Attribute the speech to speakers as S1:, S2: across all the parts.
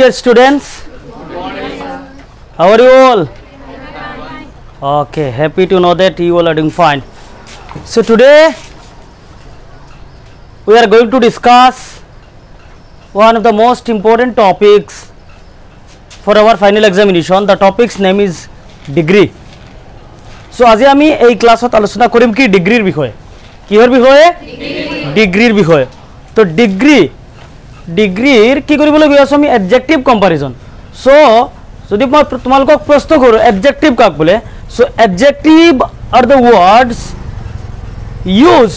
S1: dear students. How are you all? Okay, happy to know that you all are doing fine. So today we are going to discuss one of the most important topics for our final examination. The topic's name is degree. So আজি আমি এই ক্লাছত আলোচনা কৰিম কি ডিগ্ৰীৰ বিষয়ে কিহৰ বিষয়ে ডিগ্ৰীৰ বিষয়ে তো ডিগ্ৰী ডিগ্ৰীৰ কি কৰিবলৈ গৈ আছোঁ আমি এডজেক্টিভ কম্পাৰিজন চ' যদি মই তোমালোকক প্ৰশ্ন কৰোঁ এডজেক্টিভ কাক বোলে? So' adjective are the words use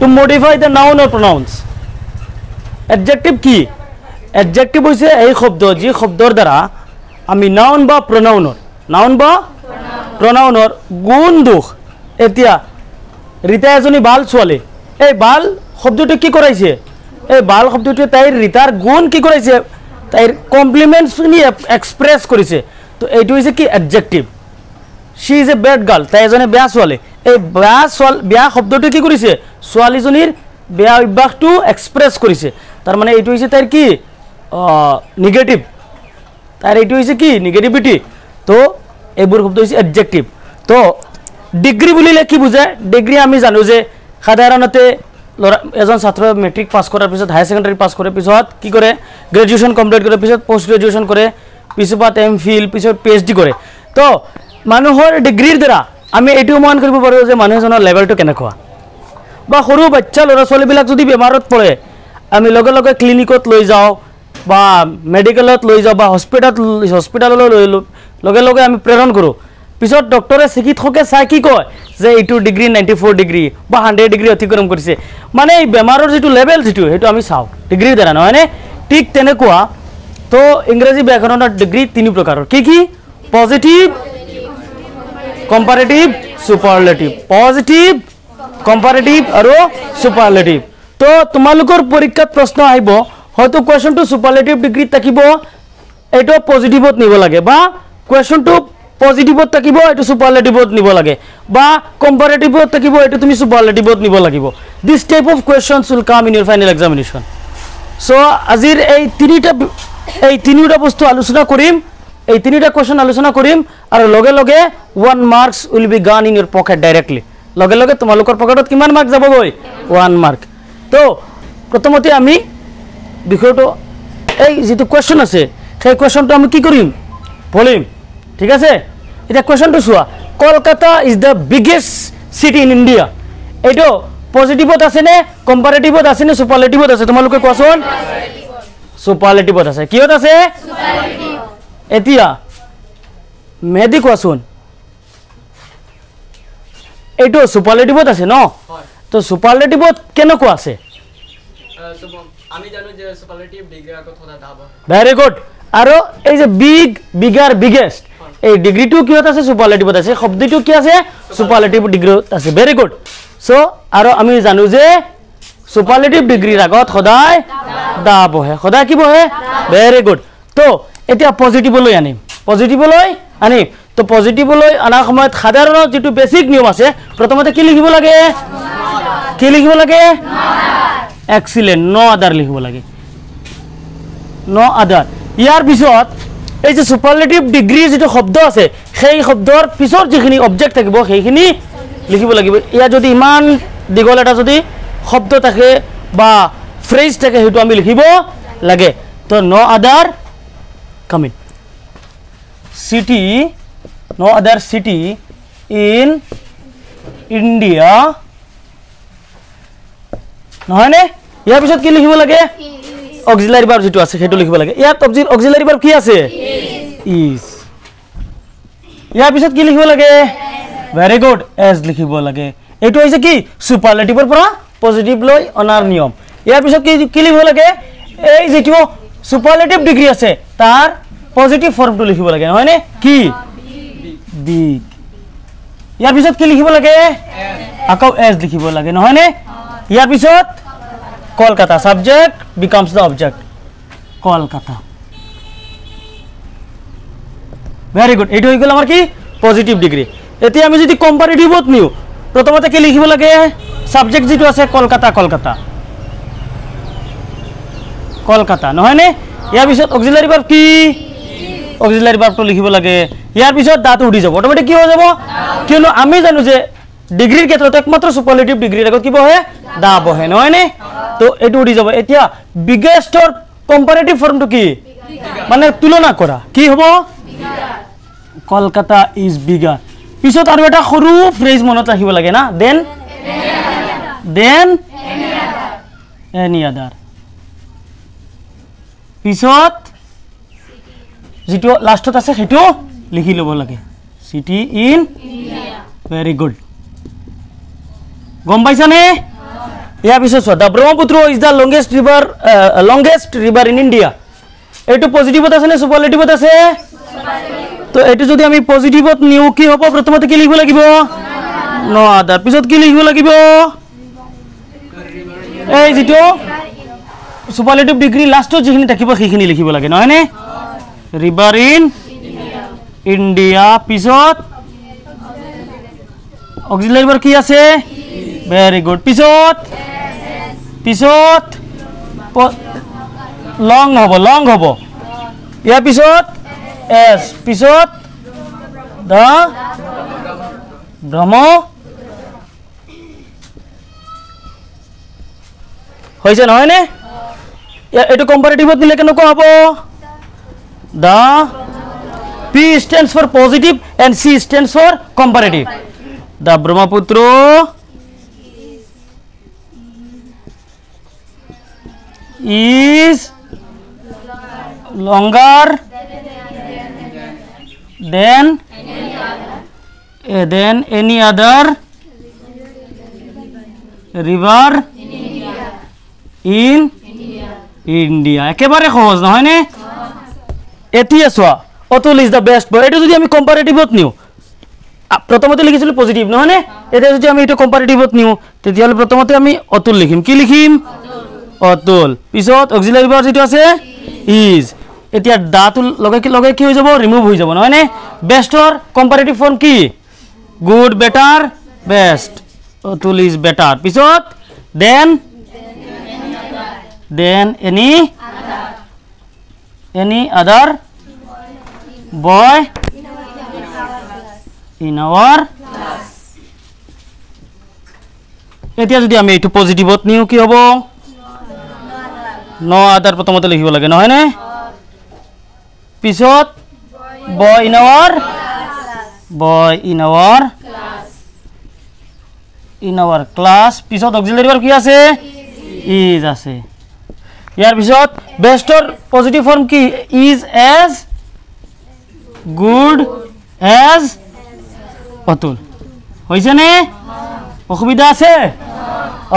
S1: to modify the noun or pronouns adjective কি? এডজেক্টিভ হৈছে এই শব্দ যি শব্দৰ দ্বাৰা আমি নাউন বা প্ৰনাউনৰ নাউন বা প্ৰনাউনৰ গুণ দোষ এতিয়া ৰীতা এজনী বাল ছোৱালী এই বাল শব্দটো কি কৰাইছে? এই বাল শব্দটোৱে তাইৰ ৰীতাৰ গুণ কি কৰাইছে? তাইৰ কমপ্লিমেণ্টছখিনি এক্সপ্ৰেছ কৰিছে। তো এইটো হৈছে কি adjective she is a bad girl তাই এজনী বেয়া ছোৱালী। এই বেয়া ছোৱালী বেয়া শব্দটোৱে কি কৰিছে? ছোৱালীজনীৰ বেয়া অভ্যাসটো এক্সপ্ৰেছ কৰিছে। তাৰমানে এইটো হৈছে তাইৰ কি? নিগেটিভ তাইৰ এইটো হৈছে কি? নিগেটিভিটি তো এইবোৰ শব্দ হৈছে এডজেক্টিভ তো ডিগ্ৰী বুলিলে কি বুজায় ডিগ্ৰী আমি জানো যে সাধাৰণতে ল'ৰা এজন ছাত্ৰই মেট্ৰিক পাছ কৰাৰ পিছত হায়াৰ ছেকেণ্ডেৰী পাছ কৰাৰ পিছত কি কৰে? গ্ৰেজুৱেশ্যন কমপ্লিট কৰাৰ পিছত পষ্ট গ্ৰেজুৱেশ্যন কৰে পিছৰ এম ফিল পিছত পি এইচ ডি কৰে। তো মানুহৰ ডিগ্ৰীৰ দ্বাৰা আমি এইটো অনুমান কৰিব পাৰোঁ যে মানুহ এজনৰ লেভেলটো কেনেকুৱা। বা সৰু বাচ্চা ল'ৰা ছোৱালীবিলাক যদি বেমাৰত পৰে আমি লগে লগে ক্লিনিকত লৈ যাওঁ বা মেডিকেলত লৈ যাওঁ বা হস্পিটেলত হস্পিটেললৈ লো- লগে লগে আমি প্ৰেৰণ কৰোঁ। পিছত ডক্টৰে চিকিৎসকে চাই কি কয়? যে এইটো ডিগ্ৰী নাইণ্টি ফ'ৰ ডিগ্ৰী বা হাণ্ড্ৰেড ডিগ্ৰী অতিক্ৰম কৰিছে। মানে এই বেমাৰৰ যিটো লেভেল যিটো সেইটো আমি চাওঁ। ডিগ্ৰীৰ দ্বাৰা নহয়নে ঠিক তেনেকুৱা। তো ইংৰাজী ব্যাকৰণৰ ডিগ্ৰী তিনি প্ৰকাৰৰ। কি কি? Positive comparative superlative positive comparative আৰু চুপাৰলেটিভ তো তোমালোকৰ পৰীক্ষাত প্ৰশ্ন আহিব হয়তো কুৱেশ্যনটো চুপাৰলেটিভ ডিগ্ৰীত থাকিব এইটো পজিটিভত নিব লাগে বা কুৱেশ্যনটো পজিটিভত থাকিব এইটো চুপাৰলেটিভত নিব লাগে। বা কম্পাৰেটিভত থাকিব এইটো তুমি চুপাৰলেটিভত নিব লাগিব। This type of questions will come in your final examination so' আজিৰ এই তিনিটা এই তিনিওটা বস্তু আলোচনা কৰিম এই তিনিটা কুৱেশ্যন আলোচনা কৰিম আৰু লগে লগে one marks will be gone in your pocket directly লগে লগে তোমালোকৰ পকেটত কিমান মাৰ্ক যাবগৈ? ওৱান মাৰ্ক তো প্ৰথমতে আমি বিষয়টো এই যিটো কুৱেশ্যন আছে সেই কুৱেশ্যনটো আমি কি কৰিম? পঢ়িম। ঠিক আছে? এতিয়া কুৱেশ্যনটো চোৱা। Kolkata is the biggest city in India এইটো পজিটিভত আছেনে কম্পাৰেটিভত আছেনে চুপাৰলেটিভত আছে? তোমালোকে কোৱাচোন। চুপাৰলেটিভত আছে। কিহত আছে? এতিয়া মেহেদি কোৱাচোন। এইটো চুপাৰলেটিভত আছে ন? তো চুপাৰলেটিভত কেনেকুৱা আছে? ভেৰি গুড আৰু এই যে বিগ বিগাৰ বিগেষ্ট এই ডিগ্ৰীটো কিহত আছে? চুপাৰলেটিভত আছে। শব্দটো কি আছে? চুপাৰলেটিভ ডিগ্ৰীত আছে। ভেৰি গুড চ' আৰু আমি জানো যে চুপাৰলেটিভ ডিগ্ৰীৰ আগত সদায় দা বহে। সদায় কি বহে? ভেৰি গুড তো এতিয়া পজিটিভলৈ আনিম। পজিটিভলৈ আনিম। তো পজিটিভলৈ অনাৰ সময়ত সাধাৰণত যিটো বেছিক নিয়ম আছে প্ৰথমতে কি লিখিব লাগে? কি লিখিব লাগে? এক্সিলেণ্ট ন আদাৰ লিখিব লাগে। ন আদাৰ ইয়াৰ পিছত এই যে চুপাৰলেটিভ ডিগ্ৰী যিটো শব্দ আছে সেই শব্দৰ পিছত যিখিনি অবজেক্ট থাকিব সেইখিনি লিখিব লাগিব। ইয়াত যদি ইমান দীঘল এটা যদি শব্দ থাকে বা ফ্ৰেজ থাকে সেইটো আমি লিখিব লাগে। তো ন আদাৰ কামিন চিটি ন আদাৰ চিটি ইন ইণ্ডিয়া নহয়নে? ইয়াৰ পিছত কি লিখিব লাগে? অক্সিলাৰী বাৰ যিটো আছে সেইটো লিখিব লাগে। ইয়াত অক্সিলাৰী বাৰ কি আছে? ইজ ইয়াৰ পিছত কি লিখিব লাগে? ভেৰি গুড এজ লিখিব লাগে। এইটো হৈছে কি? চুপাৰলেটিভৰ পৰা পজিটিভ লৈ অনাৰ নিয়ম। ইয়াৰ পিছত কি কি লিখিব লাগে? এই যিটো চুপাৰলেটিভ ডিগ্ৰী আছে তাৰ পজিটিভ ফৰ্মটো লিখিব লাগে নহয়নে? কি? বিগ ইয়াৰ পিছত কি লিখিব লাগে? আকৌ এজ লিখিব লাগে নহয়নে? ইয়াৰ পিছত because the object Kolkata. Very good এইটো হৈ গ'ল আমাৰ কি? পজিটিভ ডিগ্ৰী এতিয়া আমি যদি কম্পাৰেটিভত নিওঁ প্ৰথমতে কি লিখিব লাগে? ছাবজেক্ট যিটো আছে কলকাতা কলকাতা। কলকাতা নহয়নে? ইয়াৰ পিছত অক্সিলাৰী ভাৰ্ব কি? অক্সিলাৰী ভাৰ্বটো লিখিব লাগে। ইয়াৰ পিছত দাটো উঠি যাব। অট'মেটিক কি হৈ যাব? কিয়নো আমি জানো যে ডিগ্ৰীৰ ক্ষেত্ৰত একমাত্ৰ চুপাৰলেটিভ ডিগ্ৰীৰ আগত কি বহে? দা বহে নহয়নে? তো এইটো উঠি যাব। এতিয়া বিগেষ্টৰ কম্পাৰেটিভ ফৰ্মটো কি? মানে তুলনা কৰা। কি হ'ব? কলকাতা ইজ বিগাৰ পিছত আৰু এটা সৰু ফ্ৰেজ মনত ৰাখিব লাগে না। দেন দেন এনি আদাৰ পিছত? যিটো লাষ্টত আছে সেইটো লিখি ল'ব লাগে। চিটি ইন ভেৰি গুড গম পাইছানে? ইয়াৰ পিছত চোৱা the Brahmaputra is the longest river longest river in India এইটো পজিটিভত আছে নে চুপাৰলেটিভত আছে তো এইটো যদি আমি পজিটিভত নিওঁ কি হ'ব প্ৰথমতে কি লিখিব লাগিব ন আদাৰ পিছত কি লিখিব লাগিব এই যিটো চুপাৰলেটিভ ডিগ্ৰী লাষ্টত যিখিনি থাকিব সেইখিনি লিখিব লাগে নহয়নে ৰিভাৰ ইন ইণ্ডিয়া পিছত অক্সিলাৰী ভাৰ্ব কি আছে ভেৰি গুড পিছত পিছত লং হ'ব লং হ'ব। ইয়াৰ পিছত এছ পিছত দ্য ব্ৰহ্ম হৈছে নহয়নে এইটো কম্পাৰেটিভত দিলে কেনেকুৱা হ'ব? The P stands for positive and C stands for comparative the Brahmaputra is longer than than any other river in India একেবাৰে সহজ নহয়নে এতিয়া চোৱা Atul is the best boy এইটো যদি আমি কম্পাৰেটিভত নিওঁ প্ৰথমতে লিখিছিলোঁ পজিটিভ নহয়নে এতিয়া যদি আমি এইটো কম্পাৰেটিভত নিওঁ তেতিয়াহ'লে প্ৰথমতে আমি অতুল লিখিম। কি লিখিম? অতুল। পিছত অক্সিলাৰী ভাৰ্ব যিটো আছে ইজ। এতিয়া দাটো লগাই কি লগাই কি হৈ যাব? ৰিমুভ হৈ যাব নহয়নে? বেষ্টৰ কম্পাৰেটিভ ফৰ্ম কি? Good better best Atul is better পিছত then then any any other boy in hour এতিয়া যদি আমি এইটো পজিটিভত নিওঁ কি হ'ব? ন আদাৰ প্ৰথমতে লিখিব লাগে নহয়নে পিছত? Boy in our? Boy in our? In our class. পিছত অক্সিলাৰী ভাৰ্ব কি আছে? ইজ আছে। ইয়াৰ পিছত বেষ্টৰ পজিটিভ ফৰ্ম কি? Is as good as Atul. হৈছেনে? অসুবিধা আছে?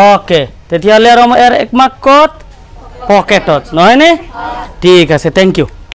S1: অ'কে তেতিয়াহ'লে আৰু ইয়াৰ মাৰ্কত পকেটত নহয়নে? ঠিক আছে থেংক ইউ